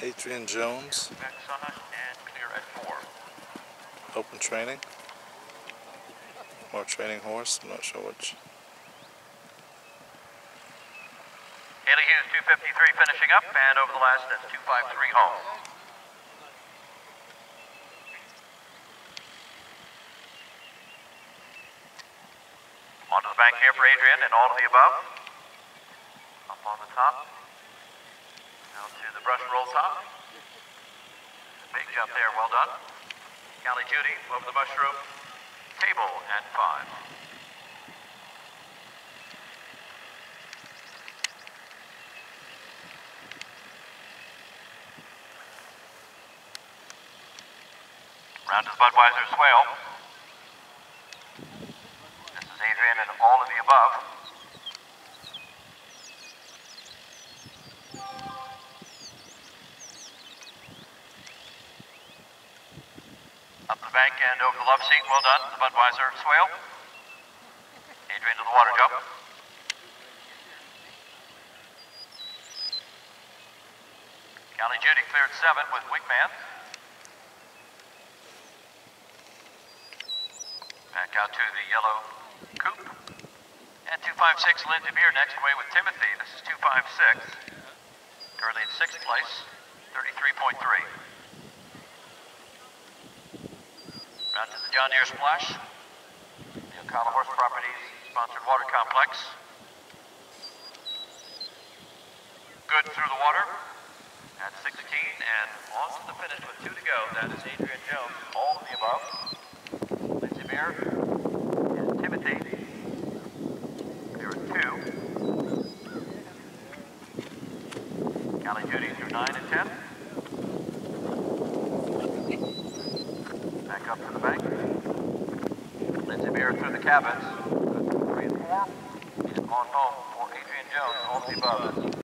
Adrian Jones, open training. More training horse, I'm not sure which. Haley Hughes, 253 finishing up, and over the last, that's 253 home. Onto the bank here for Adrian and all of the above. Up on the top. Down to the brush roll top. Big jump there, well done. Callie Judy over the mushroom. Table and five. Round to the Budweiser swale. This is Adrian and all of the above. Up the bank and over the love seat. Well done. The Budweiser swale. Adrian to the water jump. Callie Judy cleared seven with Wingman. Back out to the yellow coop. And 256 Lindsay Beer next away with Timothy. This is 256. Currently in sixth place, 33.3. Round to the John Deere Splash. The Ocala Horse Properties sponsored water complex. Good through the water at 16 and on to the finish with two to go. That is Adrian Jones, all of the above. Lindsay Beer and Timothy. There are two. Callie Judy through 9 and 10. Back up to the bank. Beer through the cabins. 3 and 4. And on home for Adrian Jones, all the above.